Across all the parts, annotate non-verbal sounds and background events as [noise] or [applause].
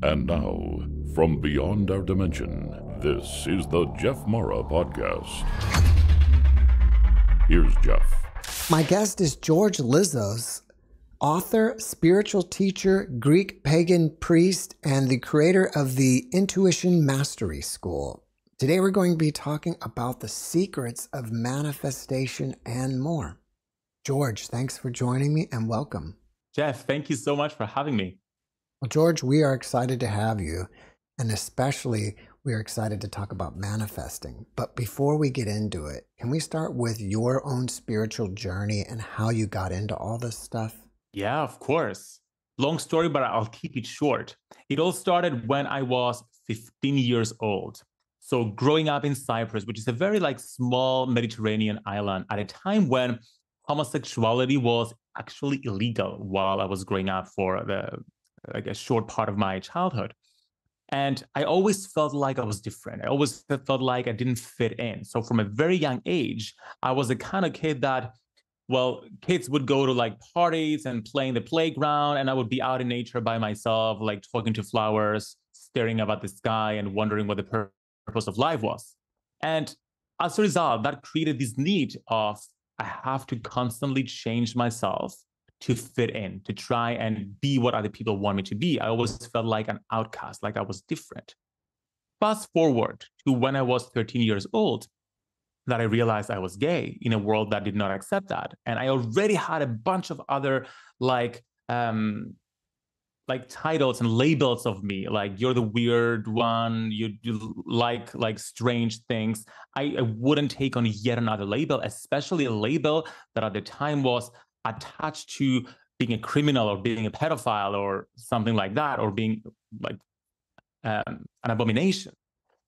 And now, from beyond our dimension, this is the Jeff Mara Podcast. Here's Jeff. My guest is George Lizos, author, spiritual teacher, Greek pagan priest, and the creator of the Intuition Mastery School. Today, we're going to be talking about the secrets of manifestation and more. George, thanks for joining me and welcome. Jeff, thank you so much for having me. Well, George, we are excited to have you, and especially we are excited to talk about manifesting. But before we get into it, can we start with your own spiritual journey and how you got into all this stuff? Yeah, of course. Long story, but I'll keep it short. It all started when I was 15 years old. So growing up in Cyprus, which is a very like small Mediterranean island at a time when homosexuality was actually illegal while I was growing up for the like a short part of my childhood. And I always felt like I was different. I always felt like I didn't fit in. So from a very young age, I was the kind of kid that, well, kids would go to like parties and play in the playground, and I would be out in nature by myself, like talking to flowers, staring up at the sky, and wondering what the purpose of life was. And as a result, that created this need of I have to constantly change myself to fit in, to try and be what other people want me to be. I always felt like an outcast, like I was different. Fast forward to when I was 13 years old, that I realized I was gay in a world that did not accept that. And I already had a bunch of other like um like titles and labels of me like you're the weird one you, you like like strange things I, I wouldn't take on yet another label especially a label that at the time was attached to being a criminal or being a pedophile or something like that, or being like um, an abomination.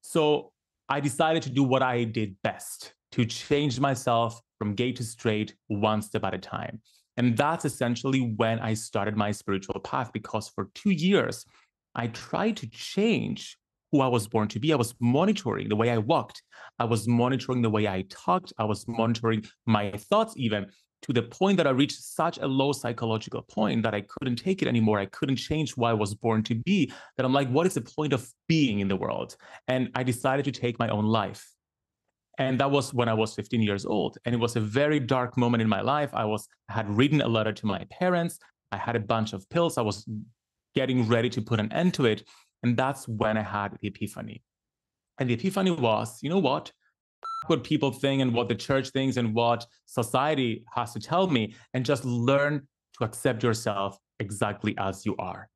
So I decided to do what I did best to change myself from gay to straight one step at a time. And that's essentially when I started my spiritual path because for two years, I tried to change who I was born to be. I was monitoring the way I walked. I was monitoring the way I talked. I was monitoring my thoughts, even to the point that I reached such a low psychological point that I couldn't take it anymore. I couldn't change who I was born to be. That I'm like, what is the point of being in the world? And I decided to take my own life. And that was when I was 15 years old. And it was a very dark moment in my life. I was I had written a letter to my parents. I had a bunch of pills. I was getting ready to put an end to it. And that's when I had the epiphany. And the epiphany was, you know what? What people think and what the church thinks and what society has to tell me and just learn to accept yourself exactly as you are.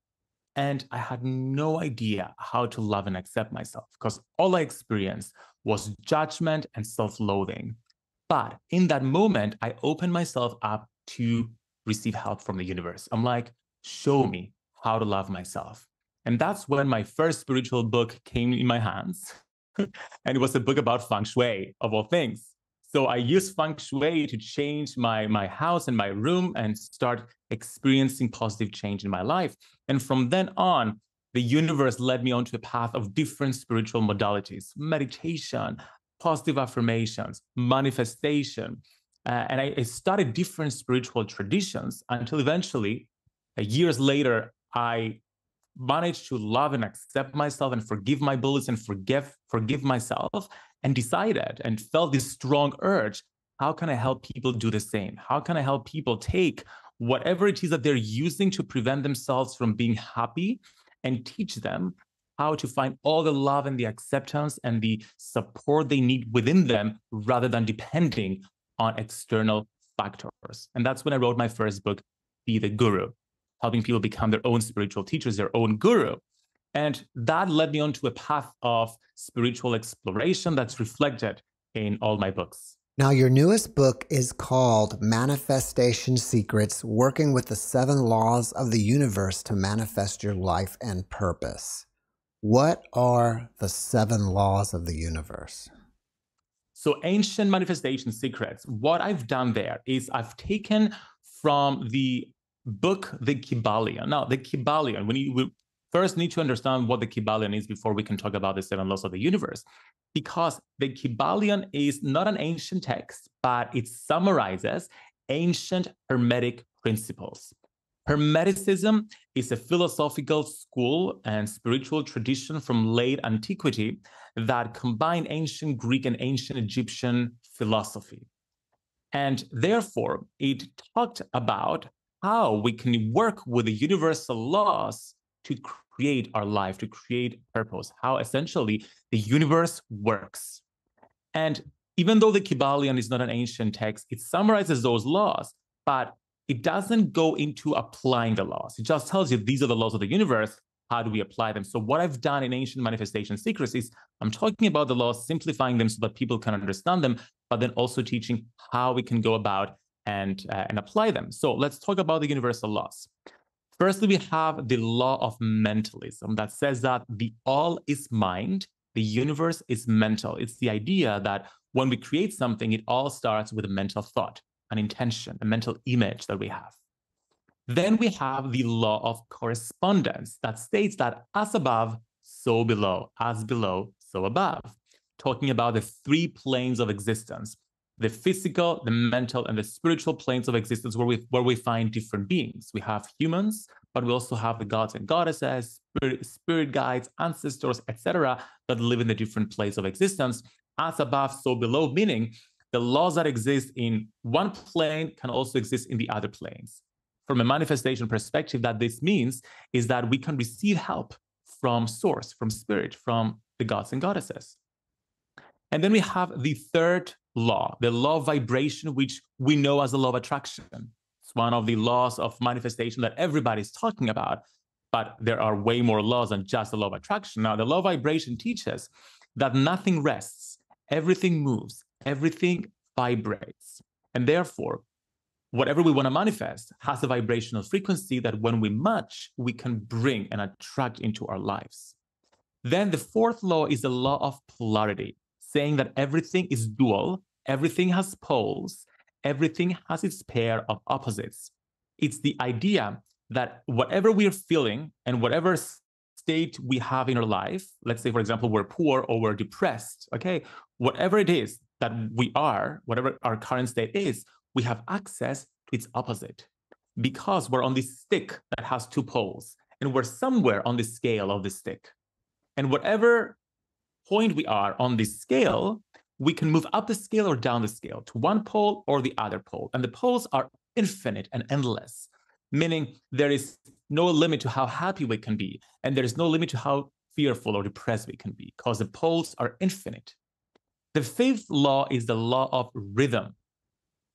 And I had no idea how to love and accept myself because all I experienced was judgment and self loathing. But in that moment, I opened myself up to receive help from the universe. I'm like, show me how to love myself. And that's when my first spiritual book came in my hands. [laughs] and it was a book about feng shui of all things. So I used feng shui to change my my house and my room and start experiencing positive change in my life. And from then on, the universe led me onto a path of different spiritual modalities, meditation, positive affirmations, manifestation. Uh, and I, I started different spiritual traditions until eventually, uh, years later, I managed to love and accept myself and forgive my bullies and forgive forgive myself and decided and felt this strong urge how can i help people do the same how can i help people take whatever it is that they're using to prevent themselves from being happy and teach them how to find all the love and the acceptance and the support they need within them rather than depending on external factors and that's when i wrote my first book be the guru helping people become their own spiritual teachers, their own guru. And that led me onto a path of spiritual exploration that's reflected in all my books. Now, your newest book is called Manifestation Secrets Working with the Seven Laws of the Universe to Manifest Your Life and Purpose. What are the seven laws of the universe? So, ancient manifestation secrets, what I've done there is I've taken from the book the Kybalion. Now, the Kybalion, when you first need to understand what the Kybalion is before we can talk about the seven laws of the universe, because the Kybalion is not an ancient text, but it summarizes ancient Hermetic principles. Hermeticism is a philosophical school and spiritual tradition from late antiquity that combined ancient Greek and ancient Egyptian philosophy. And therefore, it talked about how we can work with the universal laws to create our life, to create purpose, how essentially the universe works. And even though the Kybalion is not an ancient text, it summarizes those laws, but it doesn't go into applying the laws. It just tells you these are the laws of the universe. How do we apply them? So, what I've done in Ancient Manifestation Secrets is I'm talking about the laws, simplifying them so that people can understand them, but then also teaching how we can go about and, uh, and apply them. So, let's talk about the universal laws. Firstly, we have the law of mentalism that says that the all is mind, the universe is mental. It's the idea that when we create something, it all starts with a mental thought, an intention, a mental image that we have. Then we have the law of correspondence that states that as above, so below, as below, so above, talking about the three planes of existence the physical, the mental, and the spiritual planes of existence where we where we find different beings. We have humans, but we also have the gods and goddesses, spirit, spirit guides, ancestors, etc., that live in the different planes of existence. As above, so below, meaning the laws that exist in one plane can also exist in the other planes. From a manifestation perspective, that this means is that we can receive help from source, from spirit, from the gods and goddesses. And then we have the third law, the law of vibration, which we know as the law of attraction. It's one of the laws of manifestation that everybody's talking about, but there are way more laws than just the law of attraction. Now, the law of vibration teaches that nothing rests, everything moves, everything vibrates. And therefore, whatever we want to manifest has a vibrational frequency that when we match, we can bring and attract into our lives. Then the fourth law is the law of polarity saying that everything is dual, everything has poles, everything has its pair of opposites. It's the idea that whatever we're feeling and whatever state we have in our life, let's say, for example, we're poor or we're depressed, okay, whatever it is that we are, whatever our current state is, we have access to its opposite because we're on this stick that has two poles and we're somewhere on the scale of the stick. And whatever point we are on this scale, we can move up the scale or down the scale to one pole or the other pole. And the poles are infinite and endless, meaning there is no limit to how happy we can be. And there is no limit to how fearful or depressed we can be because the poles are infinite. The fifth law is the law of rhythm,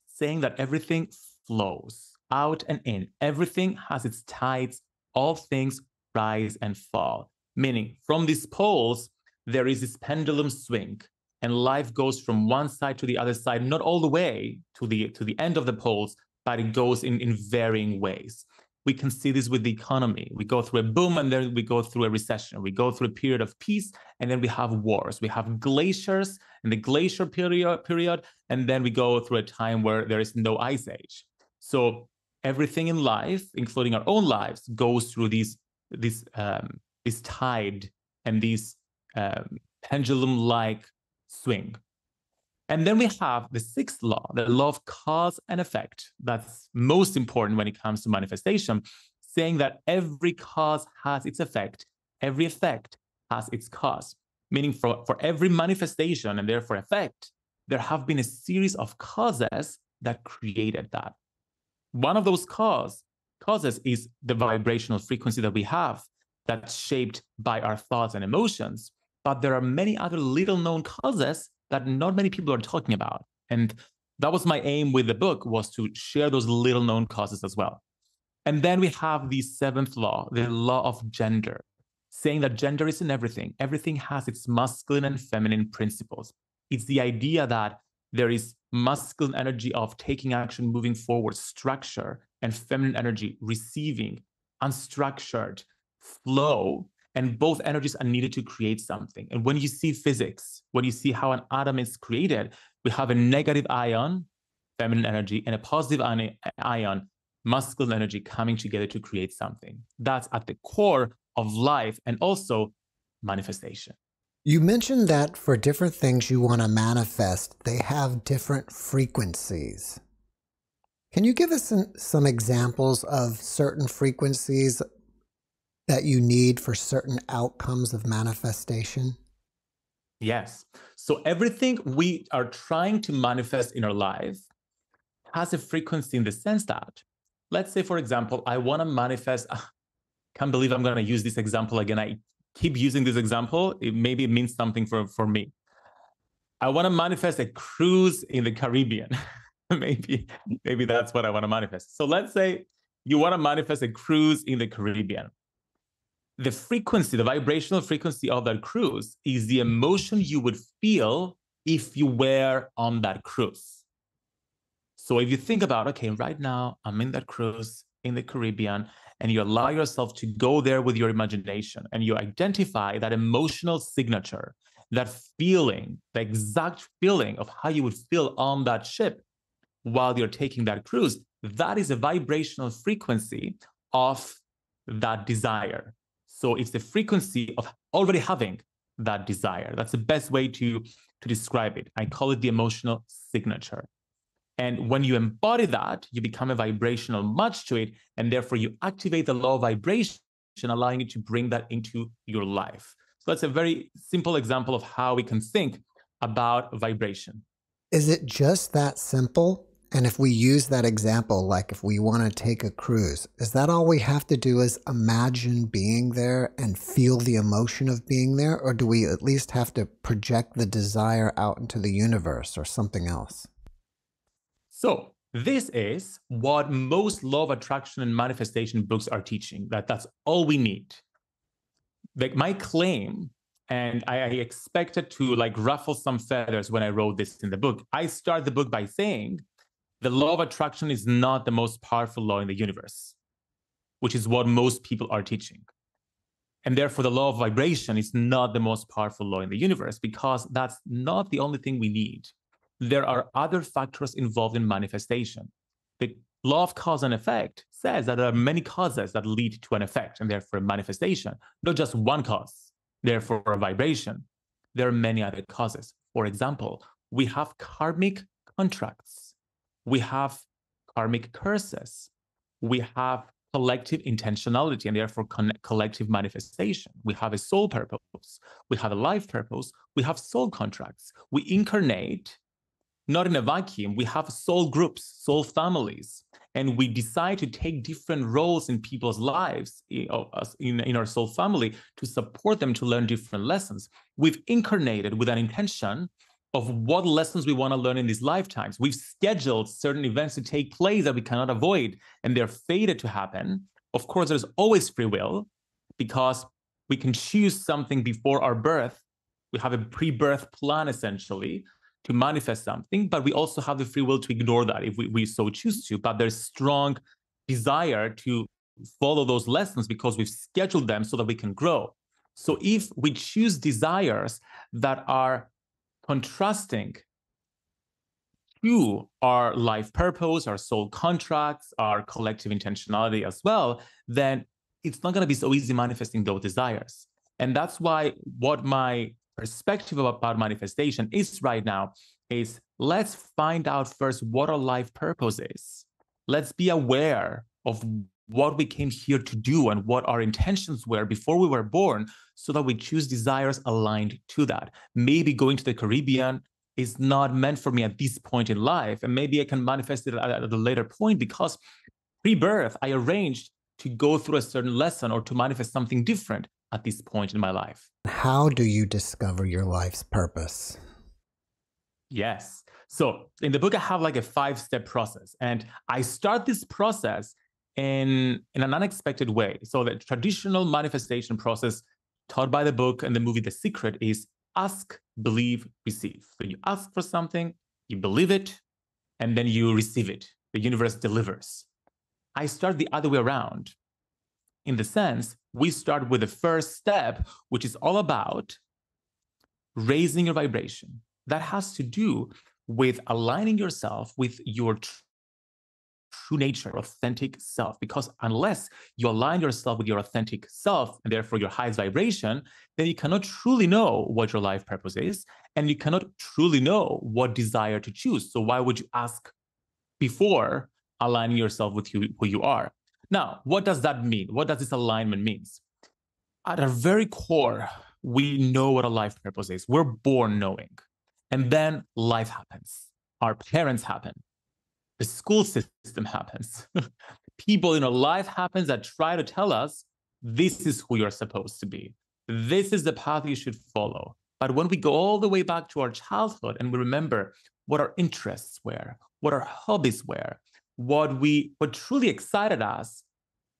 saying that everything flows out and in. Everything has its tides. All things rise and fall. Meaning, from these poles, there is this pendulum swing and life goes from one side to the other side not all the way to the to the end of the poles but it goes in in varying ways. We can see this with the economy. We go through a boom and then we go through a recession. We go through a period of peace and then we have wars. We have glaciers in the glacier period period and then we go through a time where there is no ice age. So everything in life including our own lives goes through these this um, this tide and these um, pendulum like swing. And then we have the sixth law, the law of cause and effect. That's most important when it comes to manifestation, saying that every cause has its effect, every effect has its cause. Meaning, for, for every manifestation and therefore effect, there have been a series of causes that created that. One of those cause, causes is the vibrational frequency that we have that's shaped by our thoughts and emotions but there are many other little known causes that not many people are talking about. And that was my aim with the book was to share those little known causes as well. And then we have the seventh law, the law of gender, saying that gender is in everything. Everything has its masculine and feminine principles. It's the idea that there is masculine energy of taking action, moving forward, structure, and feminine energy, receiving, unstructured, flow, and both energies are needed to create something. And when you see physics, when you see how an atom is created, we have a negative ion, feminine energy, and a positive ion, masculine energy coming together to create something. That's at the core of life and also manifestation. You mentioned that for different things you want to manifest, they have different frequencies. Can you give us some, some examples of certain frequencies that you need for certain outcomes of manifestation? Yes. So everything we are trying to manifest in our life has a frequency in the sense that, let's say, for example, I want to manifest. [laughs] I can't believe I'm going to use this example again. I keep using this example. It maybe it means something for, for me. I want to manifest a cruise in the Caribbean. [laughs] maybe, maybe that's what I want to manifest. So let's say you want to manifest a cruise in the Caribbean the frequency, the vibrational frequency of that cruise is the emotion you would feel if you were on that cruise. So if you think about, okay, right now I'm in that cruise in the Caribbean, and you allow yourself to go there with your imagination and you identify that emotional signature, that feeling, the exact feeling of how you would feel on that ship while you're taking that cruise, that is a vibrational frequency of that desire. So it's the frequency of already having that desire. That's the best way to, to describe it. I call it the emotional signature. And when you embody that, you become a vibrational match to it. And therefore, you activate the law of vibration, allowing you to bring that into your life. So that's a very simple example of how we can think about vibration. Is it just that simple? And if we use that example, like if we want to take a cruise, is that all we have to do is imagine being there and feel the emotion of being there? Or do we at least have to project the desire out into the universe or something else? So, this is what most law of attraction and manifestation books are teaching that that's all we need. Like my claim and I, I expected to like ruffle some feathers when I wrote this in the book. I start the book by saying the law of attraction is not the most powerful law in the universe, which is what most people are teaching. And therefore, the law of vibration is not the most powerful law in the universe because that's not the only thing we need. There are other factors involved in manifestation. The law of cause and effect says that there are many causes that lead to an effect and therefore a manifestation, not just one cause, therefore a vibration. There are many other causes. For example, we have karmic contracts we have karmic curses. We have collective intentionality and therefore collective manifestation. We have a soul purpose. We have a life purpose. We have soul contracts. We incarnate not in a vacuum. We have soul groups, soul families, and we decide to take different roles in people's lives in, in our soul family to support them to learn different lessons. We've incarnated with an intention of what lessons we want to learn in these lifetimes. We've scheduled certain events to take place that we cannot avoid, and they're fated to happen. Of course, there's always free will because we can choose something before our birth. We have a pre birth plan essentially to manifest something, but we also have the free will to ignore that if we, we so choose to. But there's strong desire to follow those lessons because we've scheduled them so that we can grow. So if we choose desires that are contrasting to our life purpose, our soul contracts, our collective intentionality as well, then it's not going to be so easy manifesting those desires. And that's why what my perspective about manifestation is right now is let's find out first what our life purpose is. Let's be aware of what we came here to do and what our intentions were before we were born so that we choose desires aligned to that. Maybe going to the Caribbean is not meant for me at this point in life. And maybe I can manifest it at, a later point because pre birth, I arranged to go through a certain lesson or to manifest something different at this point in my life. How do you discover your life's purpose? Yes. So in the book, I have like a five step process. And I start this process in, in an unexpected way. So the traditional manifestation process taught by the book and the movie The Secret is ask, believe, receive. So you ask for something, you believe it, and then you receive it. The universe delivers. I start the other way around. In the sense, we start with the first step, which is all about raising your vibration. That has to do with aligning yourself with your true nature, authentic self. Because unless you align yourself with your authentic self and therefore your highest vibration, then you cannot truly know what your life purpose is. And you cannot truly know what desire to choose. So why would you ask before aligning yourself with who, who you are. Now, what does that mean? What does this alignment means? At our very core, we know what a life purpose is. We're born knowing. And then life happens. Our parents happen. The school system happens. [laughs] People in our life happens that try to tell us this is who you're supposed to be. This is the path you should follow. But when we go all the way back to our childhood and we remember what our interests were, what our hobbies were, what we what truly excited us,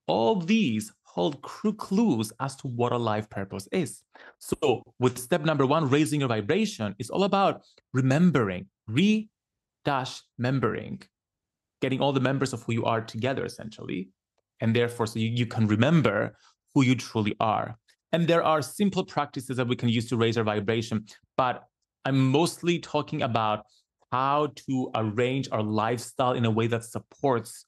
all these hold clues as to what a life purpose is. So, with step number one, raising your vibration, is all about remembering, re dash membering, getting all the members of who you are together, essentially. And therefore, so you, you can remember who you truly are. And there are simple practices that we can use to raise our vibration, but I'm mostly talking about how to arrange our lifestyle in a way that supports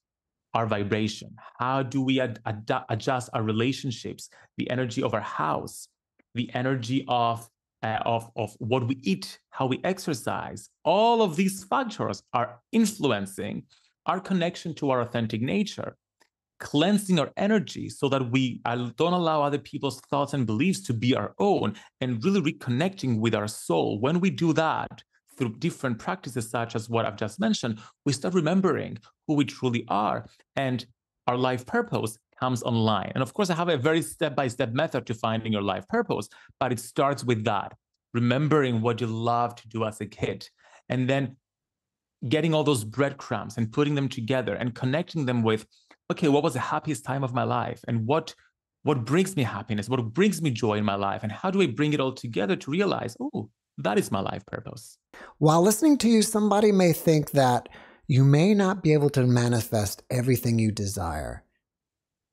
our vibration? How do we ad- ad- adjust our relationships, the energy of our house, the energy of uh, of of what we eat, how we exercise? All of these factors are influencing our connection to our authentic nature, cleansing our energy so that we don't allow other people's thoughts and beliefs to be our own, and really reconnecting with our soul. When we do that, through different practices, such as what I've just mentioned, we start remembering who we truly are and our life purpose comes online. And of course, I have a very step by step method to finding your life purpose, but it starts with that remembering what you loved to do as a kid, and then getting all those breadcrumbs and putting them together and connecting them with okay what was the happiest time of my life and what what brings me happiness what brings me joy in my life and how do i bring it all together to realize oh that is my life purpose. While listening to you, somebody may think that you may not be able to manifest everything you desire.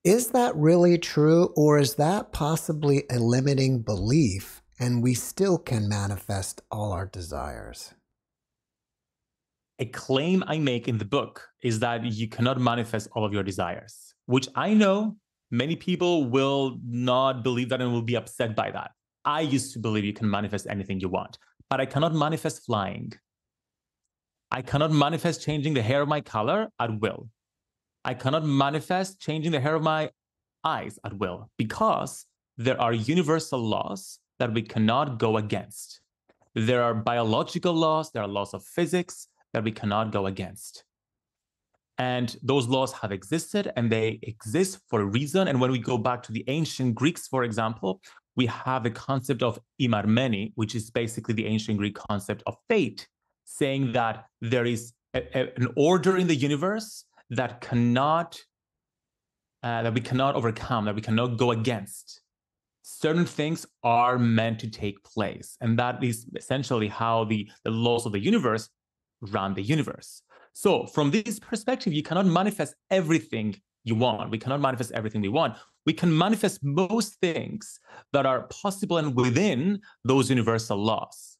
Is that really true, or is that possibly a limiting belief and we still can manifest all our desires? A claim I make in the book is that you cannot manifest all of your desires, which I know many people will not believe that and will be upset by that. I used to believe you can manifest anything you want, but I cannot manifest flying. I cannot manifest changing the hair of my color at will. I cannot manifest changing the hair of my eyes at will because there are universal laws that we cannot go against. There are biological laws, there are laws of physics that we cannot go against. And those laws have existed and they exist for a reason. And when we go back to the ancient Greeks, for example, we have the concept of imarmeni, which is basically the ancient Greek concept of fate, saying that there is a, a, an order in the universe that cannot uh, that we cannot overcome, that we cannot go against. Certain things are meant to take place, and that is essentially how the, the laws of the universe run the universe. So, from this perspective, you cannot manifest everything you want. We cannot manifest everything we want we can manifest most things that are possible and within those universal laws.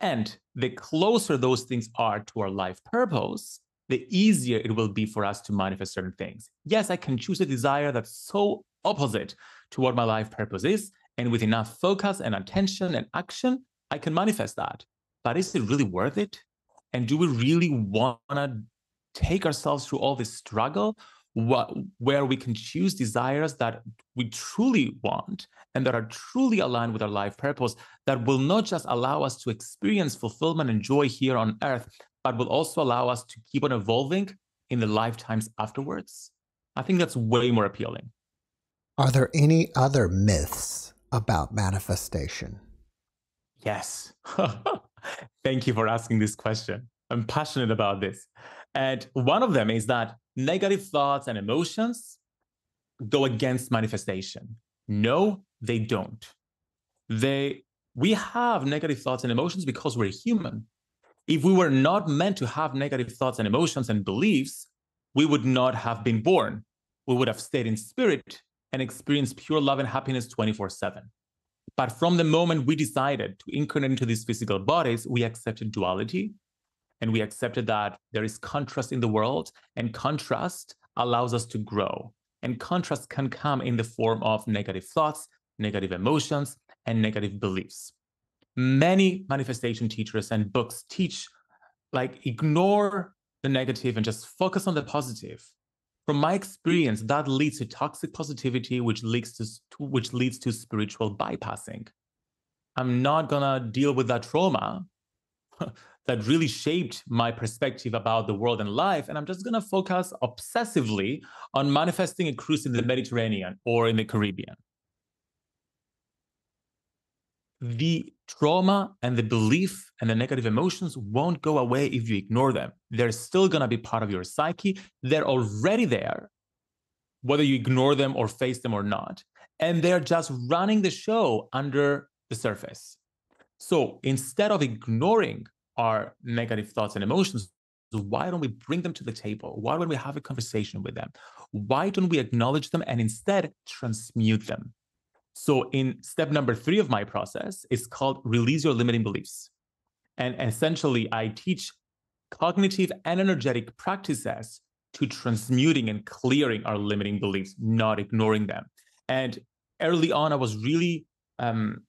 And the closer those things are to our life purpose, the easier it will be for us to manifest certain things. Yes, I can choose a desire that's so opposite to what my life purpose is. And with enough focus and attention and action, I can manifest that. But is it really worth it? And do we really want to take ourselves through all this struggle? what, where we can choose desires that we truly want and that are truly aligned with our life purpose that will not just allow us to experience fulfillment and joy here on earth, but will also allow us to keep on evolving in the lifetimes afterwards. I think that's way more appealing. Are there any other myths about manifestation? Yes. [laughs] [laughs] Thank you for asking this question. I'm passionate about this. And one of them is that negative thoughts and emotions go against manifestation. No, they don't. They we have negative thoughts and emotions because we're human. If we were not meant to have negative thoughts and emotions and beliefs, we would not have been born. We would have stayed in spirit and experienced pure love and happiness 24 7. But from the moment we decided to incarnate into these physical bodies, we accepted duality, and we accepted that there is contrast in the world and contrast allows us to grow and contrast can come in the form of negative thoughts negative emotions and negative beliefs many manifestation teachers and books teach like ignore the negative and just focus on the positive. From my experience, that leads to toxic positivity, which leads to which leads to spiritual bypassing. I'm not gonna deal with that trauma [laughs] that really shaped my perspective about the world and life. And I'm just going to focus obsessively on manifesting a cruise in the Mediterranean or in the Caribbean. The trauma and the belief and the negative emotions won't go away if you ignore them. They're still going to be part of your psyche. They're already there, whether you ignore them or face them or not. And they're just running the show under the surface. So instead of ignoring our negative thoughts and emotions, why don't we bring them to the table? Why don't we have a conversation with them? Why don't we acknowledge them and instead transmute them? So, in step number three of my process, it's called release your limiting beliefs. And essentially, I teach cognitive and energetic practices to transmuting and clearing our limiting beliefs, not ignoring them. And early on, I was really um,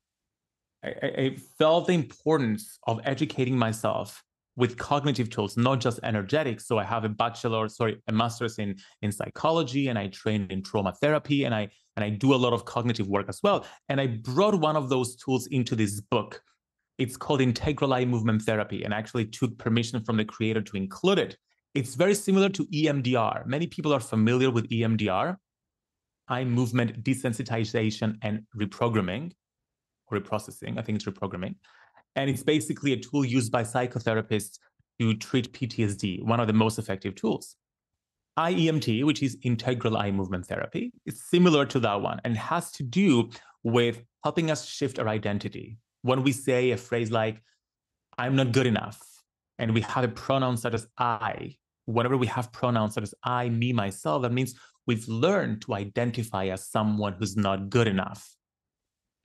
I, I felt the importance of educating myself with cognitive tools, not just energetic. So I have a bachelor, sorry, a master's in in psychology, and I train in trauma therapy, and I and I do a lot of cognitive work as well. And I brought one of those tools into this book. It's called Integral Eye Movement Therapy, and I actually took permission from the creator to include it. It's very similar to EMDR. Many people are familiar with EMDR, eye movement desensitization and reprogramming or reprocessing. I think it's reprogramming. And it's basically a tool used by psychotherapists to treat PTSD, one of the most effective tools. IEMT, which is integral eye movement therapy, is similar to that one and has to do with helping us shift our identity. When we say a phrase like, I'm not good enough, and we have a pronoun such as I, whenever we have pronouns such as I, me, myself, that means we've learned to identify as someone who's not good enough.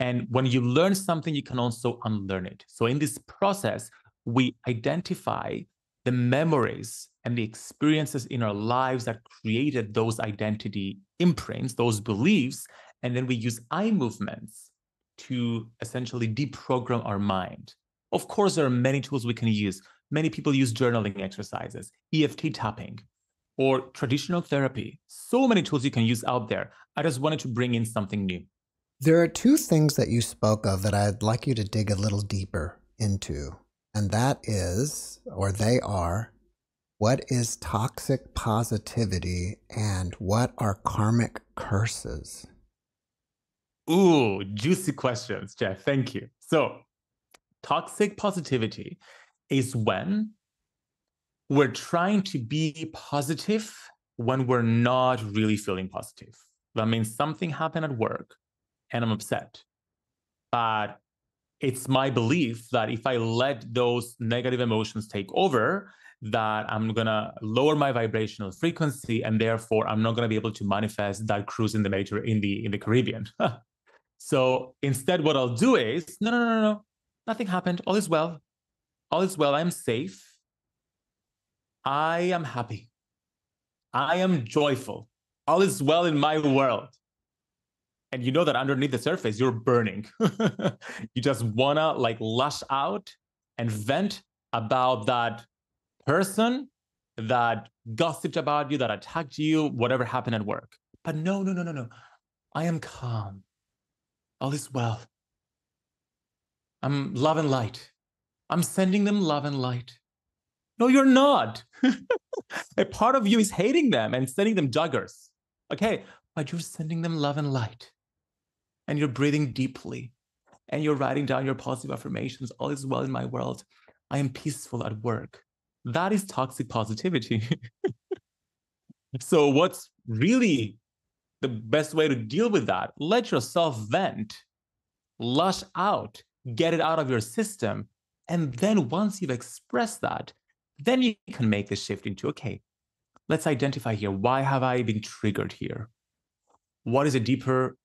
And when you learn something, you can also unlearn it. So in this process, we identify the memories and the experiences in our lives that created those identity imprints, those beliefs, and then we use eye movements to essentially deprogram our mind. Of course, there are many tools we can use. Many people use journaling exercises, EFT tapping, or traditional therapy. So many tools you can use out there. I just wanted to bring in something new. There are two things that you spoke of that I'd like you to dig a little deeper into. And that is, or they are, what is toxic positivity and what are karmic curses? Ooh, juicy questions, Jeff. Thank you. So, toxic positivity is when we're trying to be positive when we're not really feeling positive. That means something happened at work and I'm upset. But it's my belief that if I let those negative emotions take over, that I'm gonna lower my vibrational frequency, and therefore I'm not gonna be able to manifest that cruise in the major in the in the Caribbean. [laughs] so instead, what I'll do is no, no, no, no, no, nothing happened. All is well. All is well. I'm safe. I am happy. I am joyful. All is well in my world and you know that underneath the surface you're burning. [laughs] You just wanna like lash out and vent about that person that gossiped about you that attacked you whatever happened at work. But no no no no no. I am calm. All is well. I'm love and light. I'm sending them love and light. No you're not. [laughs] A part of you is hating them and sending them daggers. Okay but you're sending them love and light and you're breathing deeply and you're writing down your positive affirmations all is well in my world i am peaceful at work. That is toxic positivity. [laughs] So what's really the best way to deal with that? Let yourself vent lush out get it out of your system and then once you've expressed that then you can make the shift into okay let's identify here why have i been triggered here? What is a deeper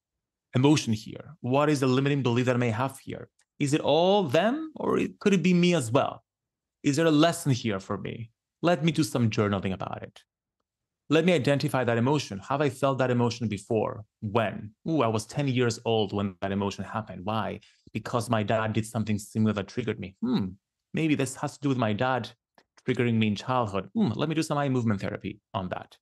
emotion here? What is the limiting belief that I may have here? Is it all them or could it be me as well? Is there a lesson here for me? Let me do some journaling about it. Let me identify that emotion. Have I felt that emotion before? When? Ooh, I was 10 years old when that emotion happened. Why? Because my dad did something similar that triggered me. Hmm, maybe this has to do with my dad triggering me in childhood. Hmm, let me do some eye movement therapy on that.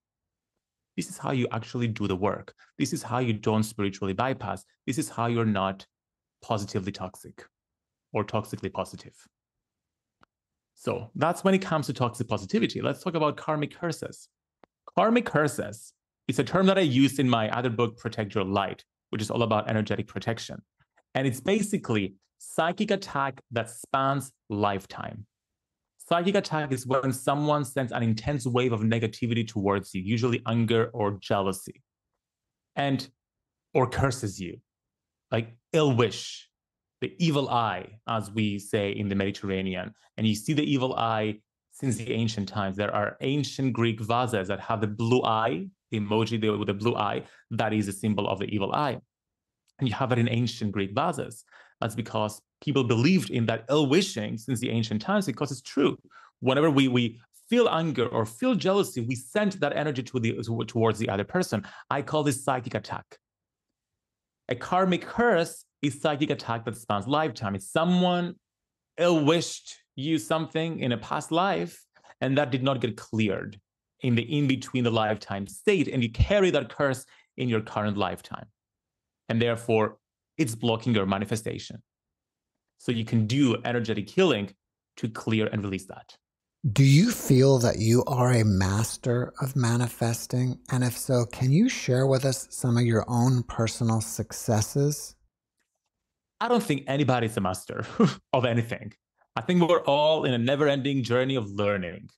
This is how you actually do the work. This is how you don't spiritually bypass. This is how you're not positively toxic or toxically positive. So that's when it comes to toxic positivity. Let's talk about karmic curses. Karmic curses is a term that I used in my other book, Protect Your Light, which is all about energetic protection. And it's basically psychic attack that spans lifetime. Psychic attack is when someone sends an intense wave of negativity towards you, usually anger or jealousy, and or curses you, like ill wish, the evil eye, as we say in the Mediterranean. And you see the evil eye since the ancient times. There are ancient Greek vases that have the blue eye, the emoji with the blue eye, that is a symbol of the evil eye. And you have it in ancient Greek vases. That's because people believed in that ill wishing since the ancient times because it's true. Whenever we we feel anger or feel jealousy, we send that energy to the towards the other person. I call this psychic attack. A karmic curse is psychic attack that spans lifetime. It's someone ill wished you something in a past life, and that did not get cleared in the in between the lifetime state, and you carry that curse in your current lifetime, and therefore it's blocking your manifestation. So you can do energetic healing to clear and release that. Do you feel that you are a master of manifesting? And if so, can you share with us some of your own personal successes? I don't think anybody's a master [laughs] of anything. I think we're all in a never ending journey of learning.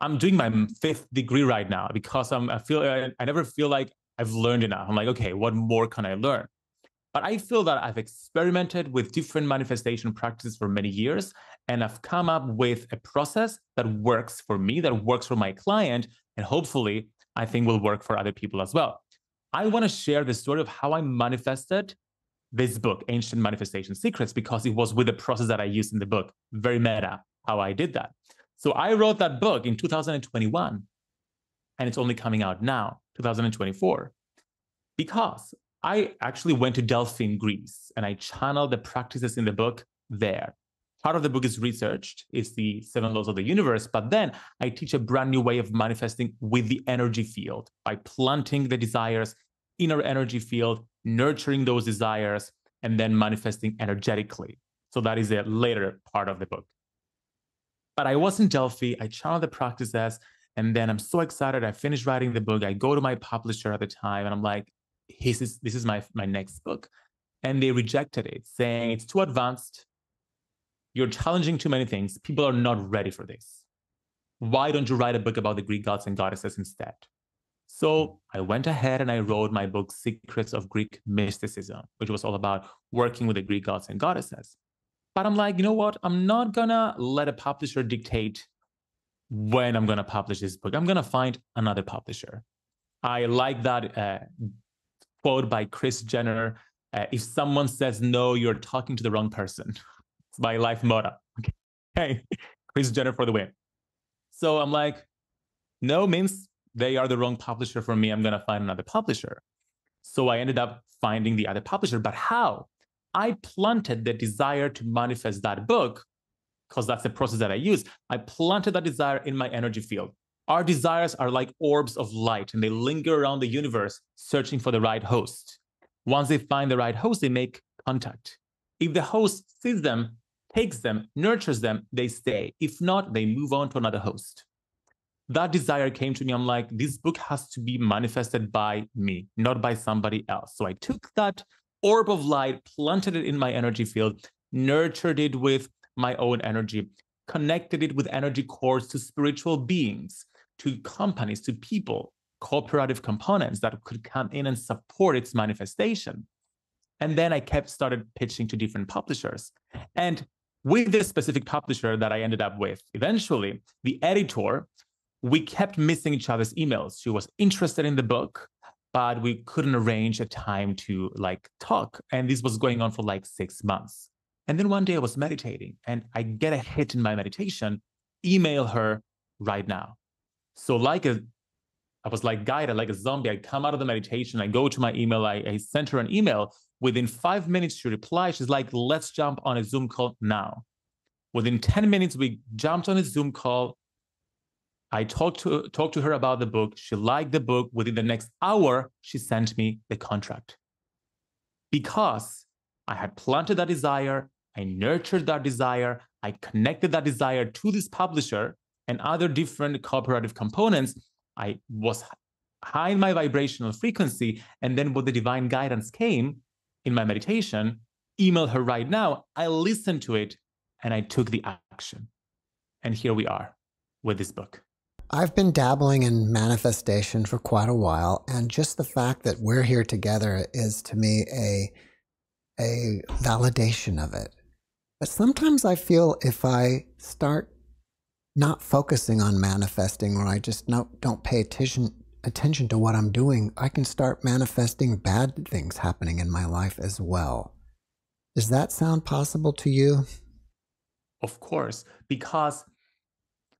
I'm doing my fifth degree right now because I'm, I feel I, I never feel like I've learned enough. I'm like, okay, what more can I learn? But I feel that I've experimented with different manifestation practices for many years, and I've come up with a process that works for me, that works for my client, and hopefully I think will work for other people as well. I want to share the story of how I manifested this book, Ancient Manifestation Secrets, because it was with the process that I used in the book. Very meta how I did that. So I wrote that book in 2021, and it's only coming out now, 2024, because I actually went to Delphi in Greece and I channeled the practices in the book there. Part of the book is researched, it's the seven laws of the universe, but then I teach a brand new way of manifesting with the energy field by planting the desires in our energy field, nurturing those desires, and then manifesting energetically. So that is a later part of the book. But I was in Delphi, I channeled the practices, and then I'm so excited. I finished writing the book. I go to my publisher at the time, and I'm like, this is this is my my next book. And they rejected it saying it's too advanced. You're challenging too many things. People are not ready for this. Why don't you write a book about the greek gods and goddesses instead? So i went ahead and i wrote my book secrets of greek mysticism which was all about working with the greek gods and goddesses. But i'm like you know what? I'm not gonna let a publisher dictate when i'm gonna publish this book. I'm gonna find another publisher. I like that uh, quote by Kris Jenner uh, if someone says no, you're talking to the wrong person. it's my life motto. [laughs] Okay. Kris Jenner for the win. So I'm like, no means they are the wrong publisher for me. I'm going to find another publisher. So I ended up finding the other publisher. But how? I planted the desire to manifest that book because that's the process that I use. I planted that desire in my energy field. Our desires are like orbs of light and they linger around the universe searching for the right host. Once they find the right host, they make contact. If the host sees them, takes them, nurtures them, they stay. If not, they move on to another host. That desire came to me. I'm like, this book has to be manifested by me, not by somebody else. So I took that orb of light, planted it in my energy field, nurtured it with my own energy, connected it with energy cores to spiritual beings, to companies, to people, cooperative components that could come in and support its manifestation. And then I kept started pitching to different publishers. And with this specific publisher that I ended up with, eventually, the editor, we kept missing each other's emails. She was interested in the book, but we couldn't arrange a time to like talk. And this was going on for like six months. And then one day I was meditating and I get a hit in my meditation, email her right now. So like a, I was like guided like a zombie. I come out of the meditation, I go to my email, I, I sent her an email. Within five minutes, she replies. She's like, let's jump on a Zoom call now. Within 10 minutes, we jumped on a Zoom call. I talked to talked to her about the book. She liked the book. Within the next hour, she sent me the contract. Because I had planted that desire, I nurtured that desire, I connected that desire to this publisher and other different cooperative components. I was high in my vibrational frequency. And then when the divine guidance came in my meditation, email her right now. I listened to it and I took the action. And here we are with this book. I've been dabbling in manifestation for quite a while, and just the fact that we're here together is to me a a validation of it. But sometimes I feel if I start not focusing on manifesting or I just no, don't pay attention attention to what I'm doing, I can start manifesting bad things happening in my life as well. Does that sound possible to you? Of course, because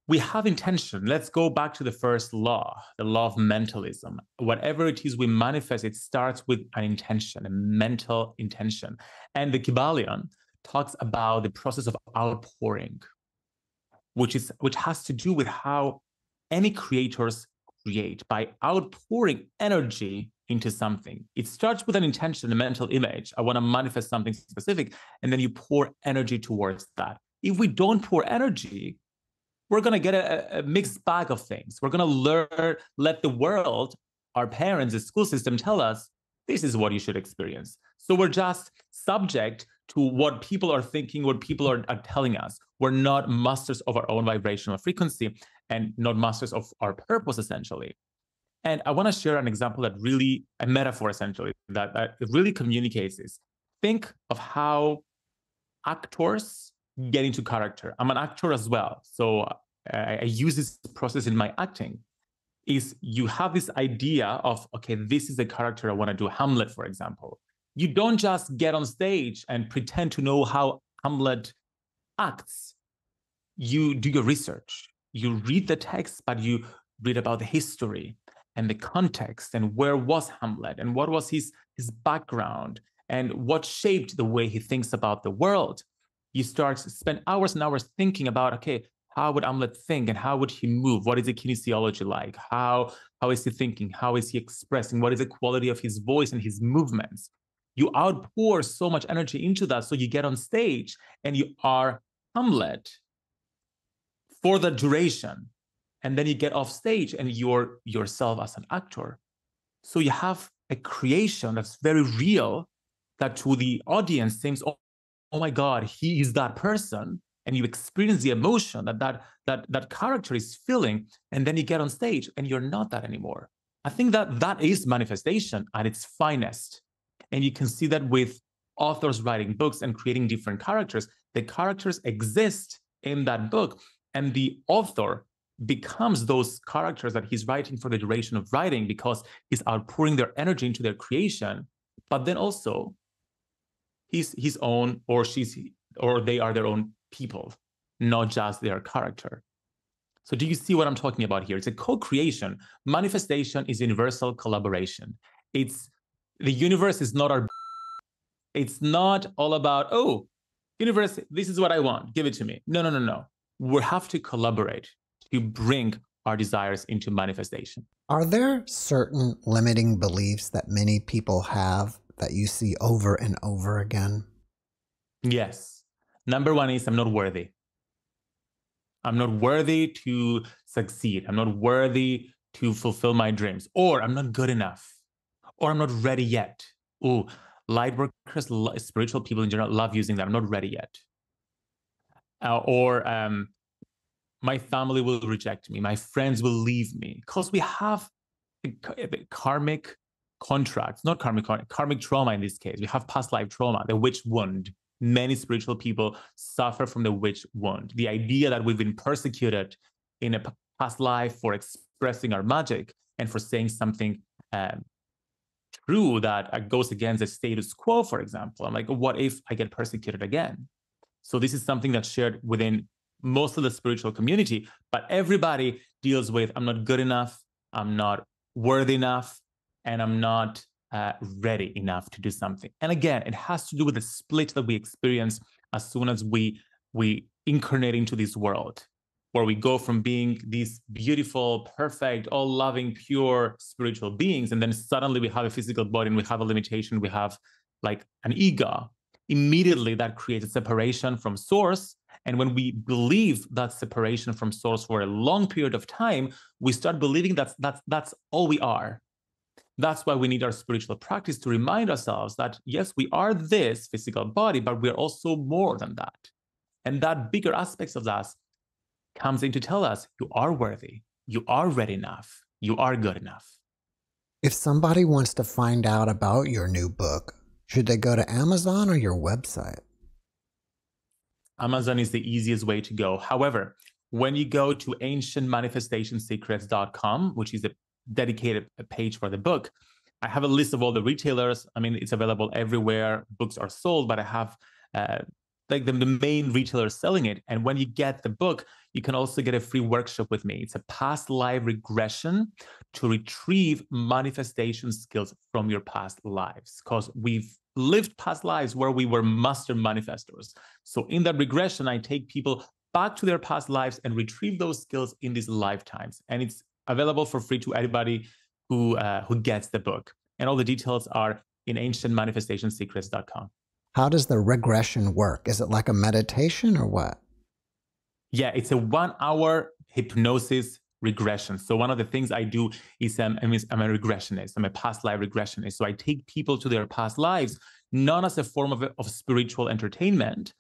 we have intention. Let's go back to the first law, the law of mentalism. Whatever it is we manifest, it starts with an intention, a mental intention. And the Kybalion talks about the process of outpouring, which is which has to do with how any creators create by outpouring energy into something. It starts with an intention, a mental image. I want to manifest something specific, and then you pour energy towards that. If we don't pour energy, we're going to get a, a, mixed bag of things. We're going to learn, let the world, our parents, the school system tell us this is what you should experience. So we're just subject to what people are thinking, what people are, are telling us. We're not masters of our own vibrational frequency and not masters of our purpose, essentially. And I want to share an example that really, a metaphor essentially, that, that really communicates this. Think of how actors get into character. I'm an actor as well. So I, I use this process in my acting. Is you have this idea of, okay, this is the character I want to do, Hamlet, for example. You don't just get on stage and pretend to know how Hamlet acts. You do your research. You read the text, but you read about the history and the context and where was Hamlet and what was his, his background and what shaped the way he thinks about the world you start spend hours and hours thinking about okay how would Hamlet think and how would he move? What is the kinesiology like? How how is he thinking? How is he expressing? What is the quality of his voice and his movements? You outpour so much energy into that, so you get on stage and you are Hamlet for the duration, and then you get off stage and you're yourself as an actor. So you have a creation that's very real that to the audience seems oh oh my god he is that person. And you experience the emotion that that that that character is feeling. And then you get on stage and you're not that anymore. I think that that is manifestation at its finest and you can see that with authors writing books and creating different characters the characters exist in that book and the author becomes those characters that he's writing for the duration of writing because he's outpouring their energy into their creation but then also he's his own or she's or they are their own people, not just their character. So do you see what I'm talking about here? It's a co-creation. Manifestation is universal collaboration. It's the universe is not our it's not all about, oh, universe, this is what I want. Give it to me. No, no, no, no. We have to collaborate to bring our desires into manifestation. Are there certain limiting beliefs that many people have that you see over and over again? Yes. Number one is I'm not worthy. I'm not worthy to succeed. I'm not worthy to fulfill my dreams, or I'm not good enough, or I'm not ready yet. Oh, light workers, spiritual people in general love using that. I'm not ready yet. Uh, or um, my family will reject me. My friends will leave me because we have karmic contracts, not karmic karmic trauma in this case. We have past life trauma, the witch wound. Many spiritual people suffer from the witch wound. The idea that we've been persecuted in a past life for expressing our magic and for saying something um, that goes against the status quo, for example. I'm like, what if I get persecuted again? So this is something that's shared within most of the spiritual community, but everybody deals with I'm not good enough, I'm not worthy enough, and I'm not uh, ready enough to do something. And again, it has to do with the split that we experience as soon as we we incarnate into this world. Where we go from being these beautiful, perfect, all loving, pure spiritual beings, and then suddenly we have a physical body and we have a limitation, we have like an ego. Immediately that creates a separation from source. And when we believe that separation from source for a long period of time, we start believing that that's, that's all we are. That's why we need our spiritual practice to remind ourselves that, yes, we are this physical body, but we're also more than that. And that bigger aspects of us comes in to tell us you are worthy, you are ready enough, you are good enough. If somebody wants to find out about your new book, should they go to Amazon or your website? Amazon is the easiest way to go. However, when you go to ancientmanifestationsecrets.com, which is a dedicated page for the book, I have a list of all the retailers. I mean, it's available everywhere books are sold, but I have uh, like the, the main retailer selling it. And when you get the book, you can also get a free workshop with me. It's a past life regression to retrieve manifestation skills from your past lives because we've lived past lives where we were master manifestors. So in that regression, I take people back to their past lives and retrieve those skills in these lifetimes. And it's available for free to anybody who uh, who gets the book. And all the details are in ancientmanifestationsecrets.com. How does the regression work? Is it like a meditation or what? Yeah, it's a one hour hypnosis regression. So one of the things I do is um, I'm, a regressionist. I'm a past life regressionist. So I take people to their past lives, not as a form of, of spiritual entertainment,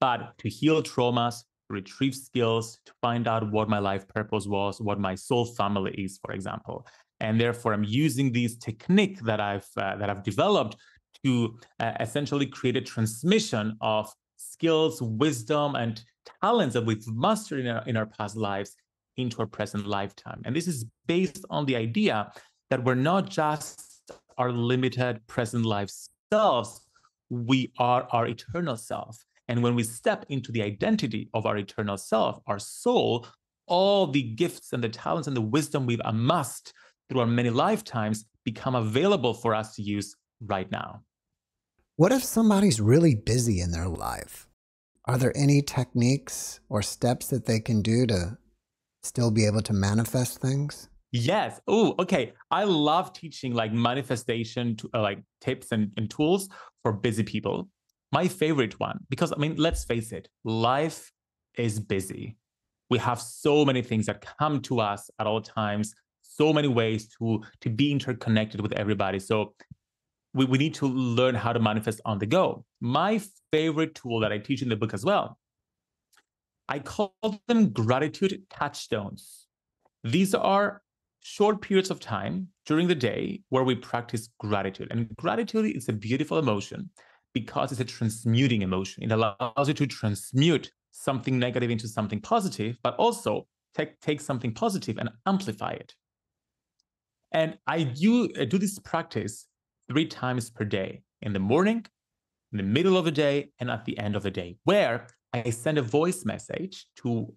but to heal traumas, retrieve skills, to find out what my life purpose was, what my soul family is, for example. And therefore, I'm using these technique that I've uh, that I've developed to uh, essentially create a transmission of skills, wisdom, and talents that we've mastered in our, in our past lives into our present lifetime. And this is based on the idea that we're not just our limited present life selves, we are our eternal self. And when we step into the identity of our eternal self, our soul, all the gifts and the talents and the wisdom we've amassed through our many lifetimes become available for us to use right now. What if somebody's really busy in their life? Are there any techniques or steps that they can do to still be able to manifest things? Yes. Oh, okay. I love teaching like manifestation, to, uh, like tips and, and tools for busy people. My favorite one, because I mean, let's face it, life is busy. We have so many things that come to us at all times, so many ways to to be interconnected with everybody. So we, we need to learn how to manifest on the go. My favorite tool that I teach in the book as well, I call them gratitude touchstones. These are short periods of time during the day where we practice gratitude. And gratitude is a beautiful emotion because it's a transmuting emotion. It allows you to transmute something negative into something positive, but also take, take something positive and amplify it. And I do, I do this practice three times per day in the morning, in the middle of the day, and at the end of the day, where I send a voice message to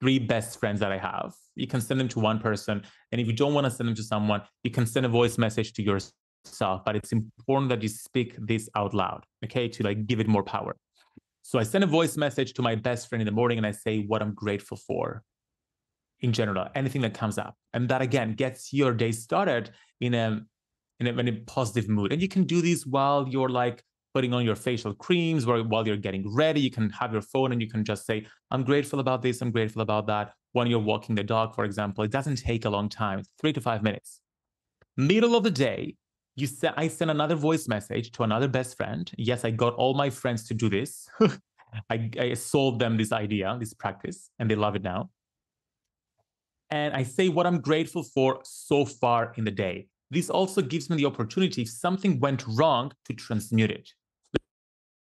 three best friends that I have. You can send them to one person. And if you don't want to send them to someone, you can send a voice message to yourself. But it's important that you speak this out loud, okay, to like give it more power. So I send a voice message to my best friend in the morning and I say what I'm grateful for in general, anything that comes up. And that again gets your day started in a in a, a positive mood. And you can do these while you're like putting on your facial creams, or while you're getting ready. You can have your phone and you can just say, I'm grateful about this, I'm grateful about that. When you're walking the dog, for example, it doesn't take a long time, it's three to five minutes. Middle of the day, you say, I send another voice message to another best friend. Yes, I got all my friends to do this. [laughs] I, I sold them this idea, this practice, and they love it now. And I say what I'm grateful for so far in the day. This also gives me the opportunity, if something went wrong, to transmute it.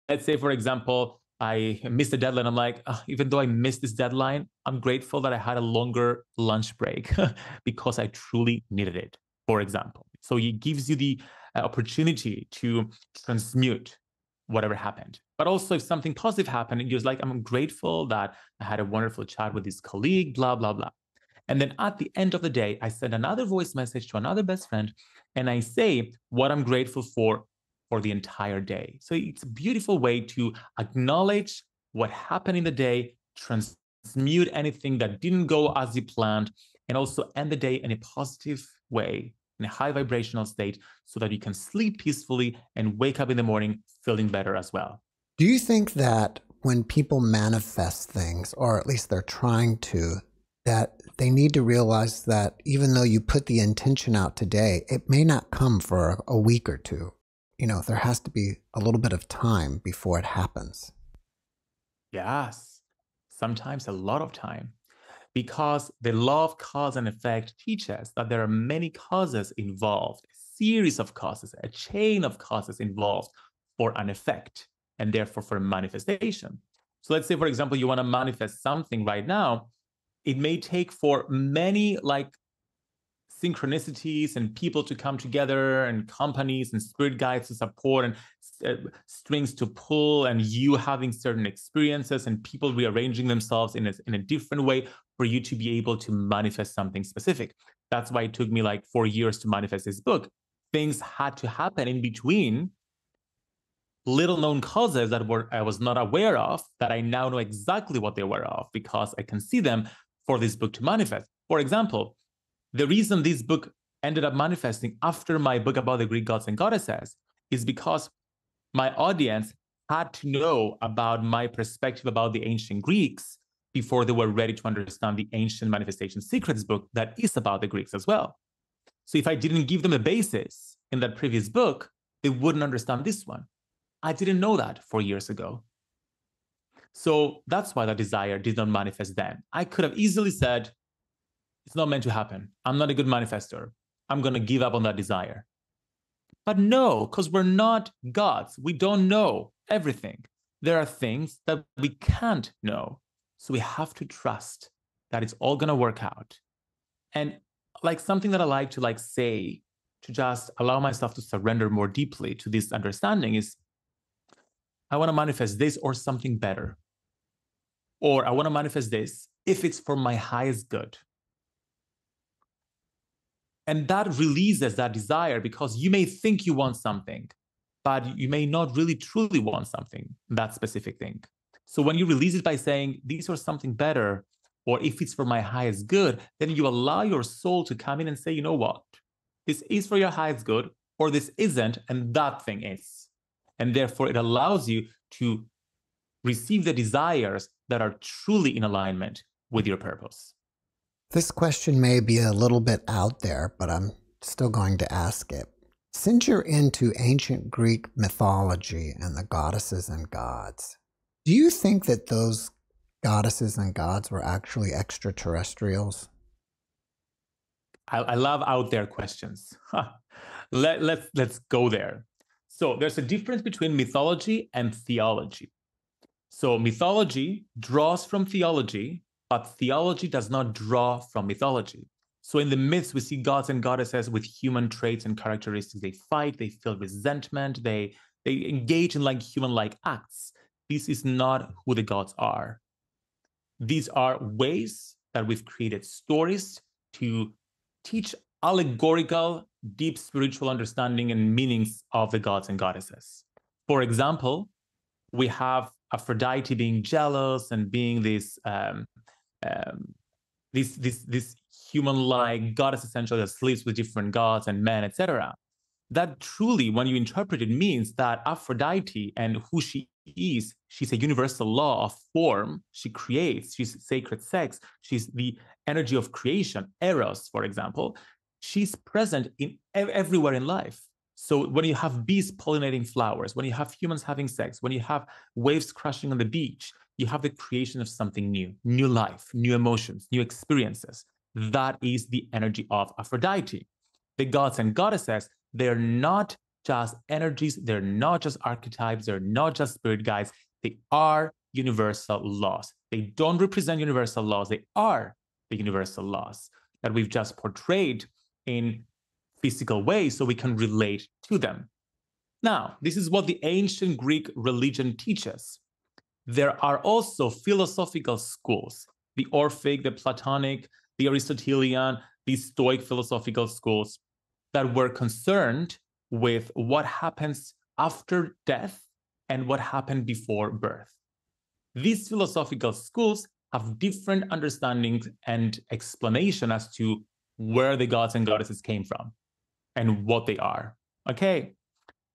Let's say, for example, I missed a deadline. I'm like, oh, even though I missed this deadline, I'm grateful that I had a longer lunch break [laughs] because I truly needed it, for example. So it gives you the uh, opportunity to transmute whatever happened. But also, if something positive happened, you're like, I'm grateful that I had a wonderful chat with this colleague, blah, blah, blah. And then at the end of the day, I send another voice message to another best friend and I say what I'm grateful for for the entire day. So it's a beautiful way to acknowledge what happened in the day, transmute anything that didn't go as you planned, and also end the day in a positive way, in a high vibrational state, so that you can sleep peacefully and wake up in the morning feeling better as well. Do you think that when people manifest things, or at least they're trying to, that they need to realize that even though you put the intention out today, it may not come for a week or two. You know, there has to be a little bit of time before it happens. Yes, sometimes a lot of time. Because the law of cause and effect teaches that there are many causes involved, a series of causes, a chain of causes involved for an effect and therefore for a manifestation. So let's say, for example, you want to manifest something right now. It may take for many like synchronicities and people to come together and companies and spirit guides to support and uh, strings to pull and you having certain experiences and people rearranging themselves in a, in a different way for you to be able to manifest something specific. That's why it took me like four years to manifest this book. Things had to happen in between little known causes that were I was not aware of that I now know exactly what they were of because I can see them for this book to manifest. For example, the reason this book ended up manifesting after my book about the Greek gods and goddesses is because my audience had to know about my perspective about the ancient Greeks before they were ready to understand the ancient manifestation secrets book that is about the Greeks as well. So if I didn't give them a basis in that previous book, they wouldn't understand this one. I didn't know that four years ago. So that's why that desire did not manifest then. I could have easily said, it's not meant to happen. I'm not a good manifester. I'm going to give up on that desire. But no, because we're not gods. We don't know everything. There are things that we can't know. So we have to trust that it's all going to work out. And like something that I like to like say to just allow myself to surrender more deeply to this understanding is I want to manifest this or something better. Or I want to manifest this if it's for my highest good. And that releases that desire because you may think you want something, but you may not really truly want something, that specific thing. So when you release it by saying, these are something better, or if it's for my highest good, then you allow your soul to come in and say, you know what? This is for your highest good, or this isn't, and that thing is and therefore it allows you to receive the desires that are truly in alignment with your purpose. This question may be a little bit out there, but I'm still going to ask it. Since you're into ancient Greek mythology and the goddesses and gods, do you think that those goddesses and gods were actually extraterrestrials? I, I love out there questions. [laughs] Let, let's, let's go there. So there's a difference between mythology and theology. So mythology draws from theology, but theology does not draw from mythology. So in the myths, we see gods and goddesses with human traits and characteristics. They fight, they feel resentment, they they engage in like human-like acts. This is not who the gods are. These are ways that we've created stories to teach allegorical deep spiritual understanding and meanings of the gods and goddesses. For example, we have Aphrodite being jealous and being this um, um, this this this human-like goddess essentially that sleeps with different gods and men, etc. That truly, when you interpret it, means that Aphrodite and who she is, she's a universal law of form. She creates. She's sacred sex. She's the energy of creation. Eros, for example, she's present in everywhere in life. So when you have bees pollinating flowers, when you have humans having sex, when you have waves crashing on the beach, you have the creation of something new, new life, new emotions, new experiences. That is the energy of Aphrodite. The gods and goddesses, they're not just energies, they're not just archetypes, they're not just spirit guides, they are universal laws. They don't represent universal laws, they are the universal laws that we've just portrayed in physical way so we can relate to them. Now, this is what the ancient Greek religion teaches. There are also philosophical schools the Orphic, the Platonic, the Aristotelian, the Stoic philosophical schools that were concerned with what happens after death and what happened before birth. These philosophical schools have different understandings and explanation as to where the gods and goddesses came from and what they are. Okay.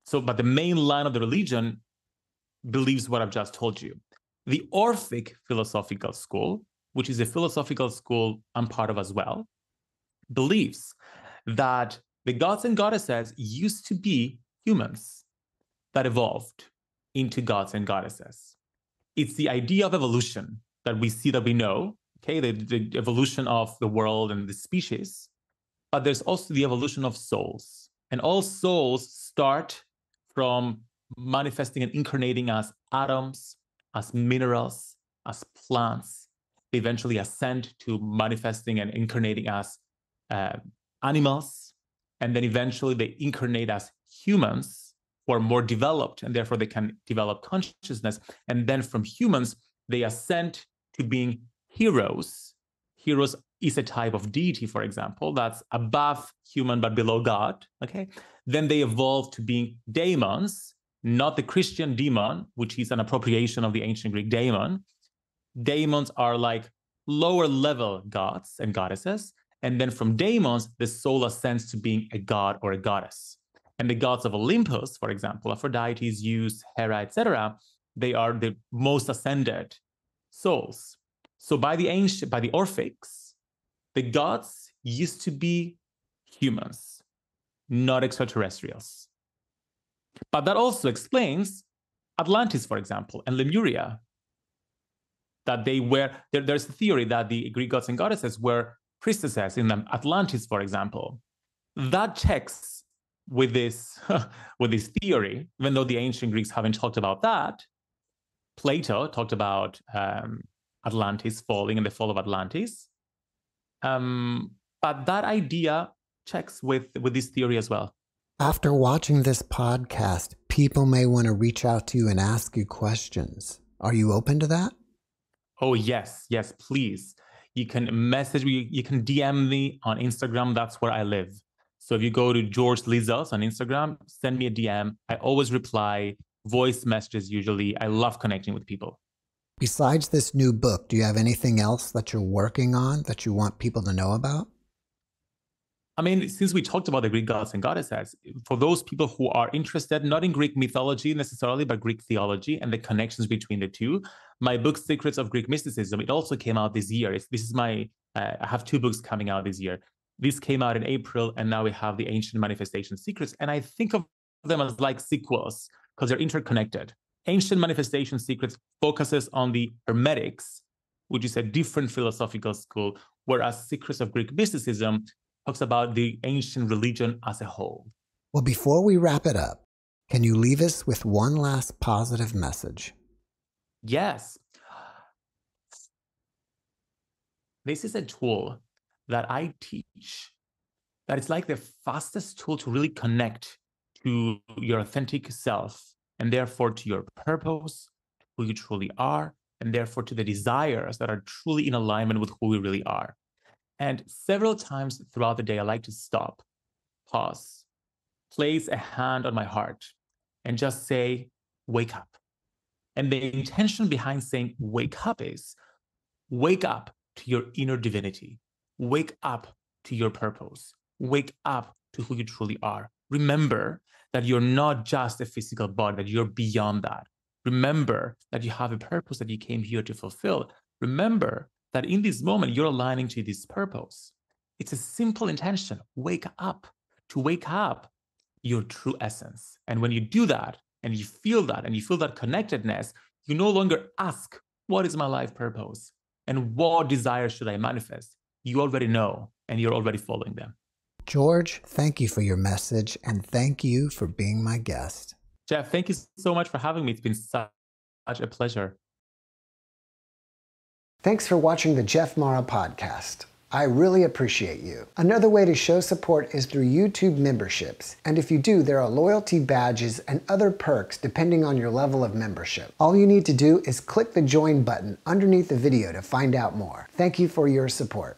So, but the main line of the religion believes what I've just told you. The Orphic philosophical school, which is a philosophical school I'm part of as well, believes that the gods and goddesses used to be humans that evolved into gods and goddesses. It's the idea of evolution that we see that we know, okay, the, the evolution of the world and the species, but there's also the evolution of souls. And all souls start from manifesting and incarnating as atoms, as minerals, as plants. They eventually ascend to manifesting and incarnating as uh, animals. And then eventually they incarnate as humans who are more developed and therefore they can develop consciousness. And then from humans, they ascend to being heroes. Heroes is a type of deity, for example, that's above human but below God. Okay. Then they evolve to being daemons, not the Christian demon, which is an appropriation of the ancient Greek daemon. Daemons are like lower level gods and goddesses. And then from daemons, the soul ascends to being a god or a goddess. And the gods of Olympus, for example, Aphrodite, Zeus, Hera, etc., they are the most ascended souls. So by the ancient, by the Orphics, the gods used to be humans, not extraterrestrials. But that also explains Atlantis, for example, and Lemuria. That they were, there, there's a theory that the Greek gods and goddesses were priestesses in Atlantis, for example. That checks with this, [laughs] with this theory, even though the ancient Greeks haven't talked about that. Plato talked about um, Atlantis falling and the fall of Atlantis. Um, but that idea checks with, with this theory as well. After watching this podcast, people may want to reach out to you and ask you questions. Are you open to that? Oh, yes. Yes, please. You can message me, you can DM me on Instagram. That's where I live. So if you go to George Lizos on Instagram, send me a DM. I always reply, voice messages usually. I love connecting with people. Besides this new book, do you have anything else that you're working on that you want people to know about? I mean, since we talked about the Greek gods and goddesses, for those people who are interested not in Greek mythology necessarily, but Greek theology and the connections between the two, my book Secrets of Greek Mysticism, it also came out this year. It's, this is my, uh, I have two books coming out this year. This came out in April, and now we have the Ancient Manifestation Secrets. And I think of them as like sequels because they're interconnected. Ancient Manifestation Secrets focuses on the Hermetics, which is a different philosophical school, whereas Secrets of Greek Mysticism talks about the ancient religion as a whole. Well, before we wrap it up, can you leave us with one last positive message? Yes. This is a tool that I teach that it's like the fastest tool to really connect to your authentic self and therefore to your purpose, who you truly are, and therefore to the desires that are truly in alignment with who we really are. And several times throughout the day, I like to stop, pause, place a hand on my heart, and just say, wake up. And the intention behind saying wake up is wake up to your inner divinity, wake up to your purpose, wake up to who you truly are. Remember that you're not just a physical body, that you're beyond that. Remember that you have a purpose that you came here to fulfill. Remember that in this moment you're aligning to this purpose. It's a simple intention. Wake up to wake up your true essence. And when you do that and you feel that and you feel that connectedness, you no longer ask, What is my life purpose? And what desires should I manifest? You already know and you're already following them. George, thank you for your message and thank you for being my guest. Jeff, thank you so much for having me. It's been such a pleasure. Thanks for watching the Jeff Mara podcast. I really appreciate you. Another way to show support is through YouTube memberships. And if you do, there are loyalty badges and other perks depending on your level of membership. All you need to do is click the join button underneath the video to find out more. Thank you for your support.